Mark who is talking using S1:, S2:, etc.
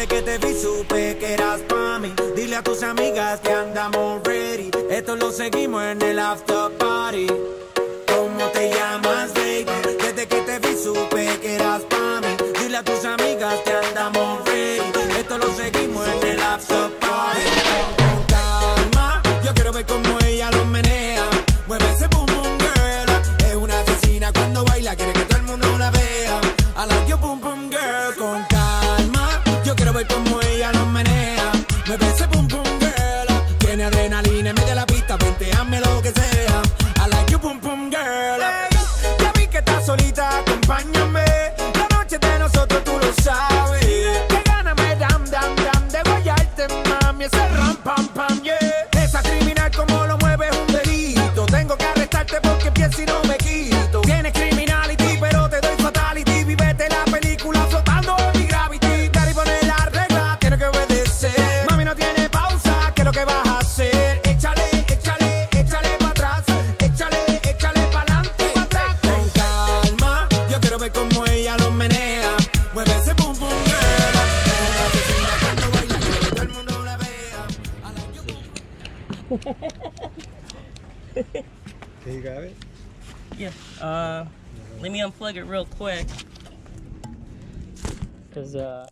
S1: Desde que te vi supe que eras pa' mí. Dile a tus amigas que andamos ready. Esto lo seguimos en el after party. ¿Cómo te llamas, baby? Desde que te vi supe que eras pa' mí. Dile a tus amigas que andamos ready. Esto lo seguimos en el after party. Con calma, yo quiero ver cómo ella lo menea. Cómo ella lo menea. Mueve ese boom boom girl. Tiene adrenalina, mete la pista, hazme lo que sea. I like your boom boom girl. Ya vi que estás solita, acompáñame. La noche de nosotros tú lo sabes. Que gana me dam dam dam de guayarte, mami. Ese ram pam pam, yeah. Esa criminal como lo mueve es un delito. Tengo que arrestarte porque pienso y no me quito. Lo que vas a hacer? Échale, échale, échale para atrás. Échale, échale para adelante, para atrás. Con calma, yo quiero ver cómo ella lo menea. Mueve ese quiero que todo el mundo la vea.
S2: Okay, you got it?
S3: Yeah. Uh, let me unplug it real quick. Cause uh.